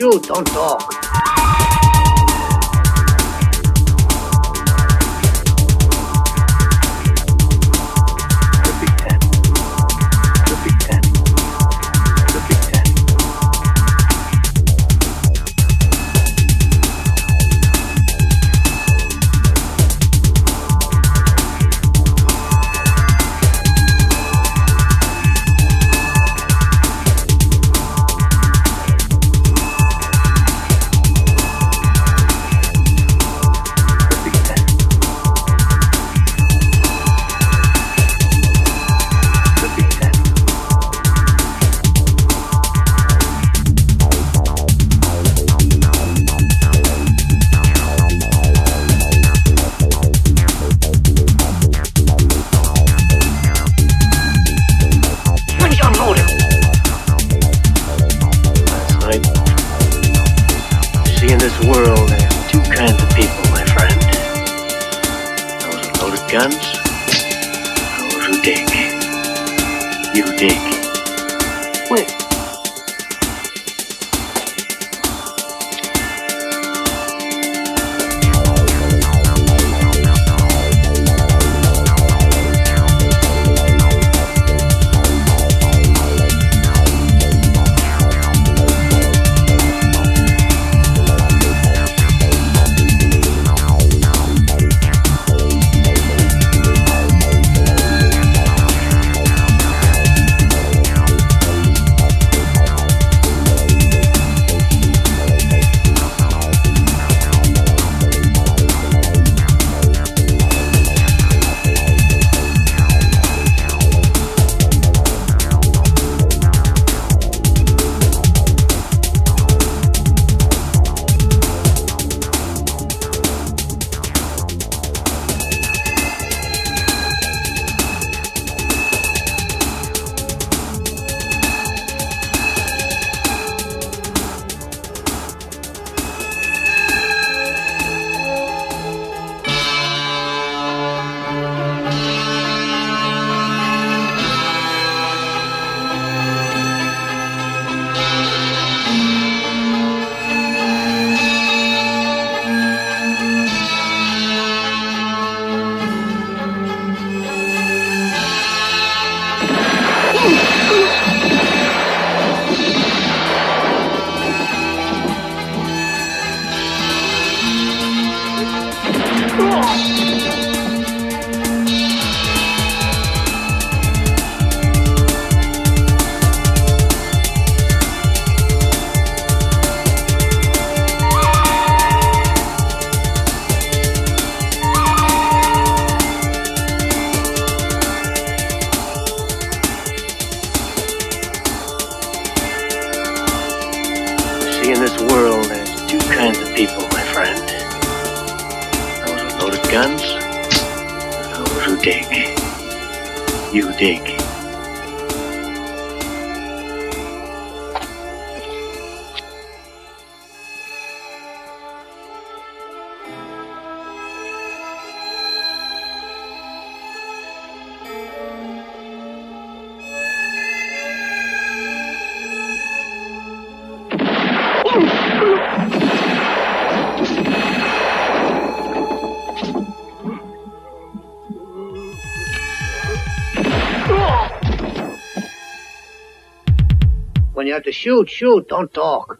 You don't talk. You friend. Those with loaded guns, those who dig. You dig. You have to shoot, shoot, don't talk.